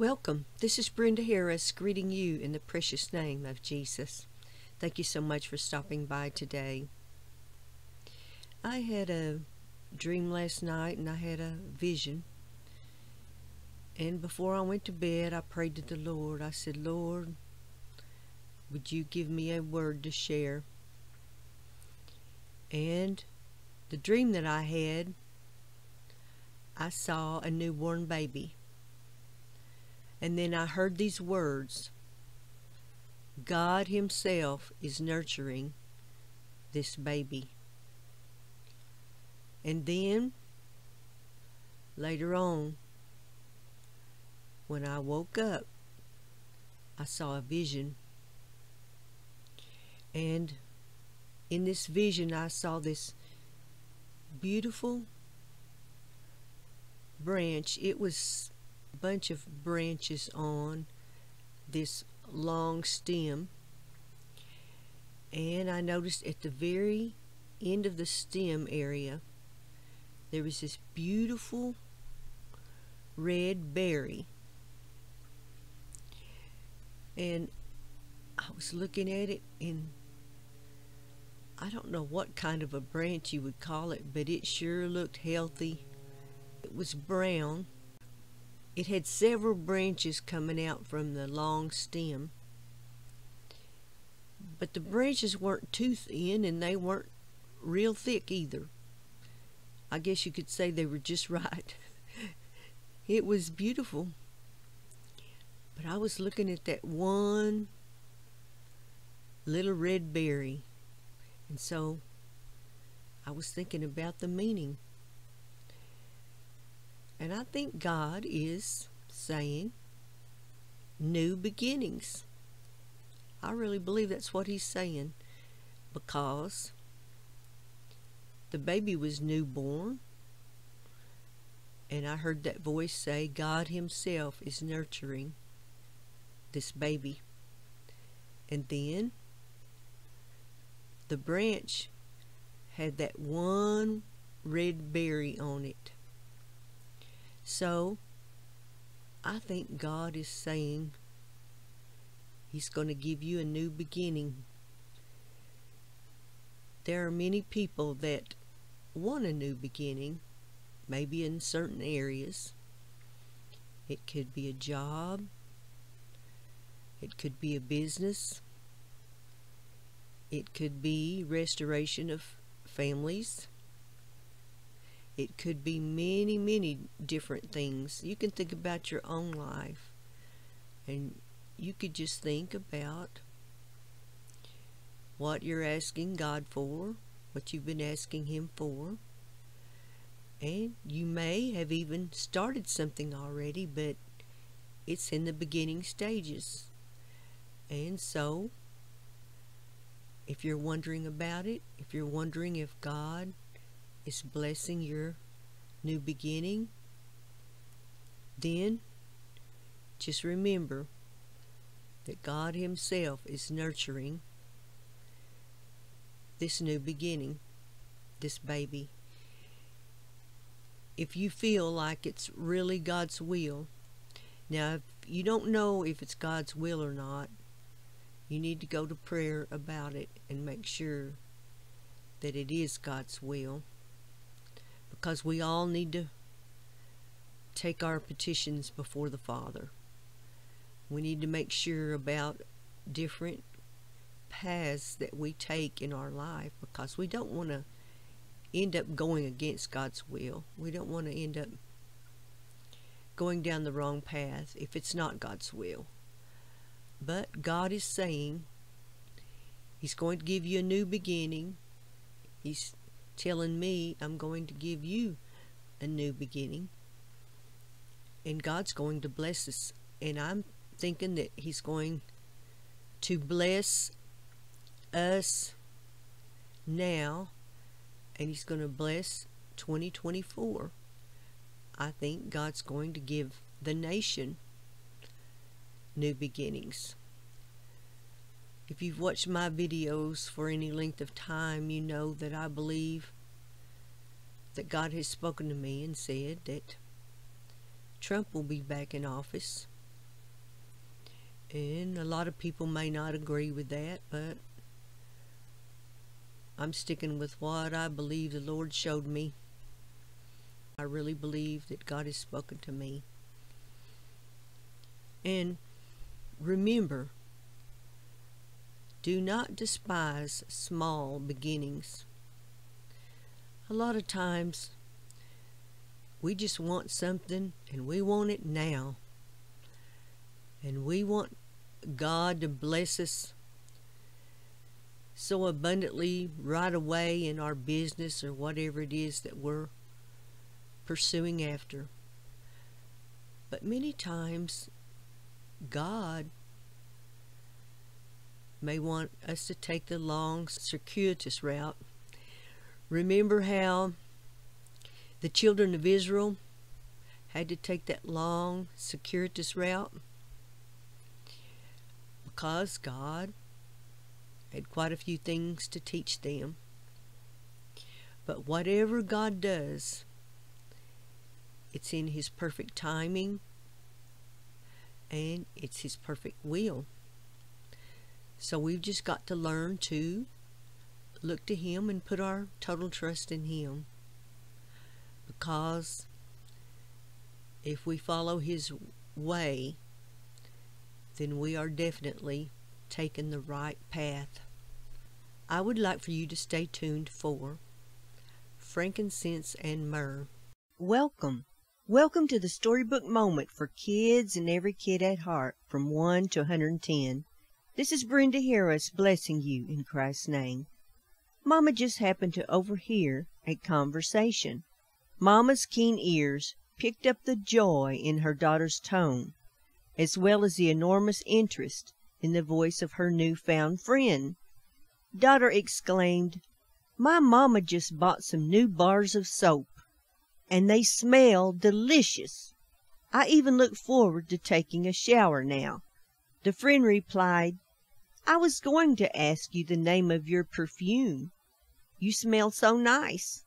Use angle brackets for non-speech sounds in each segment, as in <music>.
Welcome. This is Brenda Harris greeting you in the precious name of Jesus. Thank you so much for stopping by today. I had a dream last night and I had a vision. And before I went to bed, I prayed to the Lord. I said, Lord, would you give me a word to share? And the dream that I had, I saw a newborn baby. And then I heard these words God Himself is nurturing this baby. And then, later on, when I woke up, I saw a vision. And in this vision, I saw this beautiful branch. It was bunch of branches on this long stem. And I noticed at the very end of the stem area there was this beautiful red berry. And I was looking at it and I don't know what kind of a branch you would call it but it sure looked healthy. It was brown it had several branches coming out from the long stem. But the branches weren't too thin and they weren't real thick either. I guess you could say they were just <laughs> right. it was beautiful. But I was looking at that one little red berry. And so I was thinking about the meaning. And I think God is saying new beginnings. I really believe that's what he's saying because the baby was newborn and I heard that voice say God himself is nurturing this baby. And then the branch had that one red berry on it. So I think God is saying He's going to give you a new beginning. There are many people that want a new beginning, maybe in certain areas. It could be a job, it could be a business, it could be restoration of families, it could be many, many different things. You can think about your own life. And you could just think about what you're asking God for, what you've been asking Him for. And you may have even started something already, but it's in the beginning stages. And so, if you're wondering about it, if you're wondering if God is blessing your new beginning, then just remember that God Himself is nurturing this new beginning, this baby. If you feel like it's really God's will, now if you don't know if it's God's will or not, you need to go to prayer about it and make sure that it is God's will because we all need to take our petitions before the Father. We need to make sure about different paths that we take in our life because we don't want to end up going against God's will. We don't want to end up going down the wrong path if it's not God's will. But God is saying He's going to give you a new beginning. He's telling me I'm going to give you a new beginning. And God's going to bless us. And I'm thinking that He's going to bless us now. And He's going to bless 2024. I think God's going to give the nation new beginnings. If you've watched my videos for any length of time, you know that I believe that God has spoken to me and said that Trump will be back in office And a lot of people may not agree with that, but I'm sticking with what I believe the Lord showed me. I really believe that God has spoken to me. And remember, do not despise small beginnings. A lot of times, we just want something and we want it now. And we want God to bless us so abundantly right away in our business or whatever it is that we're pursuing after. But many times, God may want us to take the long, circuitous route. Remember how the children of Israel had to take that long, circuitous route? Because God had quite a few things to teach them. But whatever God does, it's in His perfect timing and it's His perfect will. So we've just got to learn to look to Him and put our total trust in Him. Because if we follow His way, then we are definitely taking the right path. I would like for you to stay tuned for Frankincense and Myrrh. Welcome. Welcome to the storybook moment for kids and every kid at heart from 1 to 110. This is Brenda Harris blessing you in Christ's name. Mama just happened to overhear a conversation. Mama's keen ears picked up the joy in her daughter's tone, as well as the enormous interest in the voice of her new found friend. Daughter exclaimed, My mama just bought some new bars of soap, and they smell delicious. I even look forward to taking a shower now. The friend replied, I was going to ask you the name of your perfume. You smell so nice.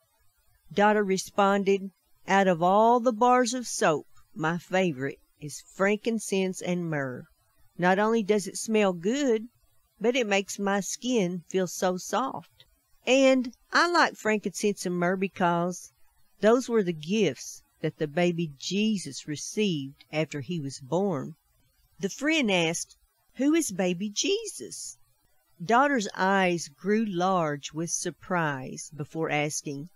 Daughter responded, Out of all the bars of soap, my favorite is frankincense and myrrh. Not only does it smell good, but it makes my skin feel so soft. And I like frankincense and myrrh because those were the gifts that the baby Jesus received after he was born. The friend asked, who is baby Jesus? Daughter's eyes grew large with surprise before asking,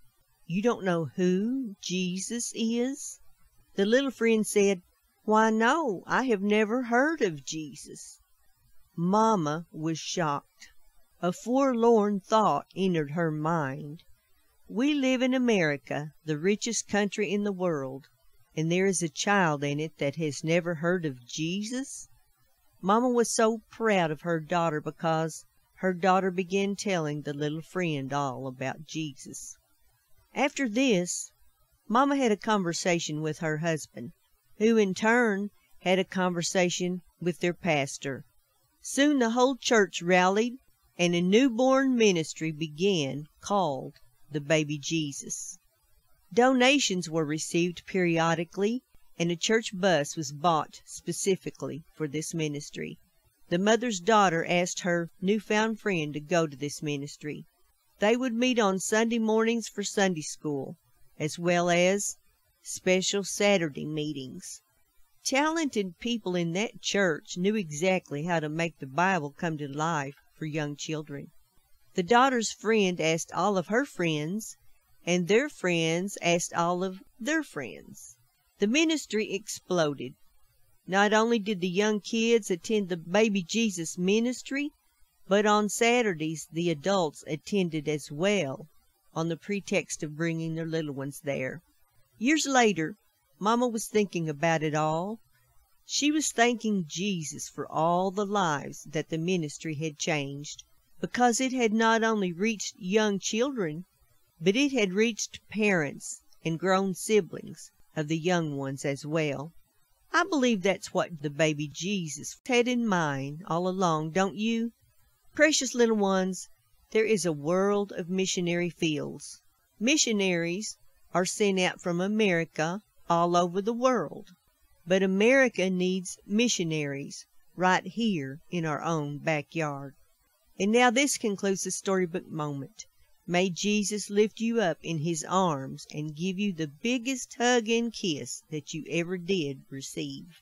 You don't know who Jesus is? The little friend said, Why, no, I have never heard of Jesus. Mamma was shocked. A forlorn thought entered her mind. We live in America, the richest country in the world, and there is a child in it that has never heard of Jesus? Mamma was so proud of her daughter because her daughter began telling the little friend all about Jesus. After this, Mamma had a conversation with her husband, who in turn had a conversation with their pastor. Soon the whole church rallied and a newborn ministry began called the Baby Jesus. Donations were received periodically and a church bus was bought specifically for this ministry. The mother's daughter asked her new found friend to go to this ministry. They would meet on Sunday mornings for Sunday school, as well as special Saturday meetings. Talented people in that church knew exactly how to make the Bible come to life for young children. The daughter's friend asked all of her friends, and their friends asked all of their friends. The ministry exploded. Not only did the young kids attend the Baby Jesus ministry, but on Saturdays the adults attended as well, on the pretext of bringing their little ones there. Years later, Mama was thinking about it all. She was thanking Jesus for all the lives that the ministry had changed, because it had not only reached young children, but it had reached parents and grown siblings of the young ones as well. I believe that's what the baby Jesus had in mind all along, don't you? Precious little ones, there is a world of missionary fields. Missionaries are sent out from America all over the world. But America needs missionaries right here in our own backyard. And now this concludes the Storybook Moment. May Jesus lift you up in his arms and give you the biggest hug and kiss that you ever did receive.